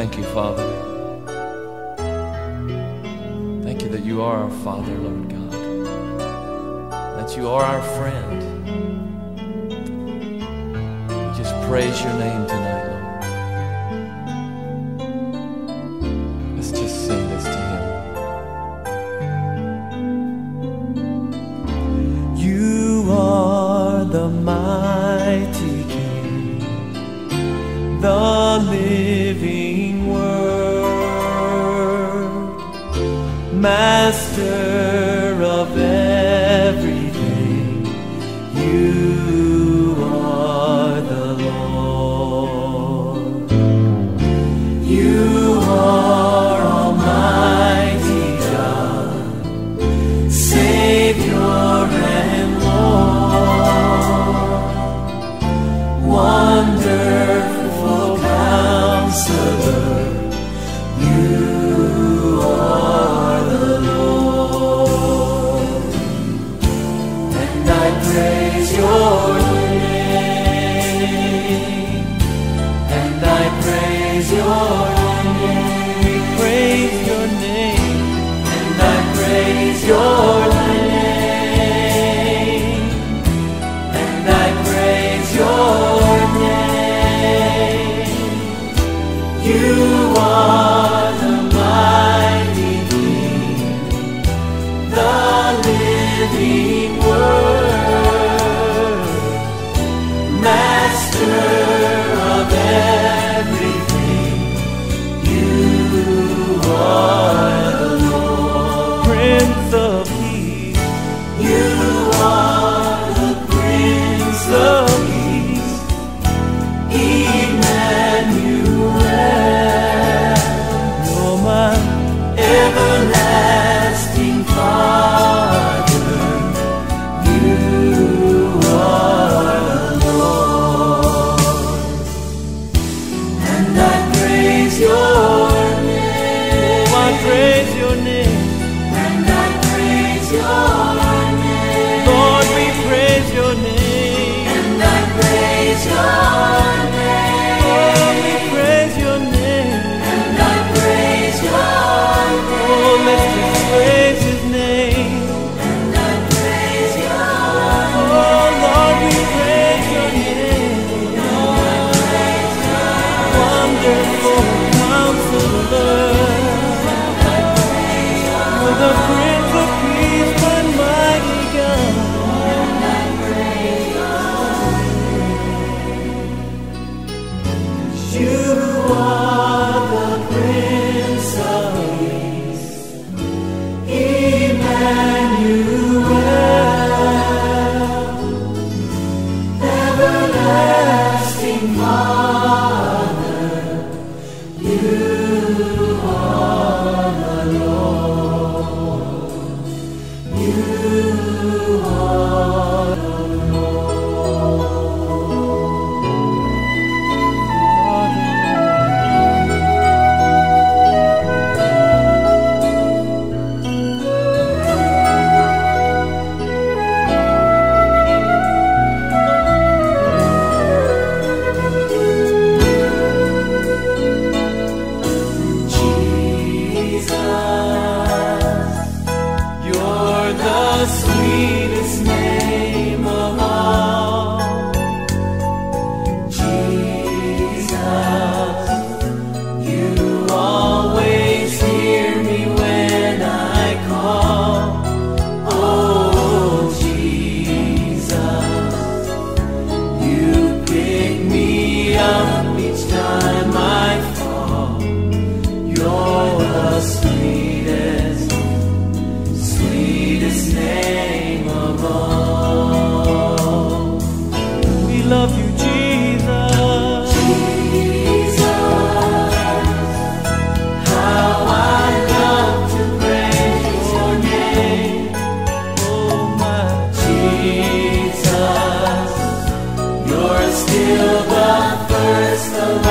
thank you, Father. Thank you that you are our Father, Lord God. That you are our friend. We just praise your name tonight, Lord. Let's just sing this to Him. You are the mighty. master of everything. You Lord. wonderful counselor. You're the Prince of Peace, but mighty God. You are the Prince of Peace, Emmanuel, everlasting Father. us. still the first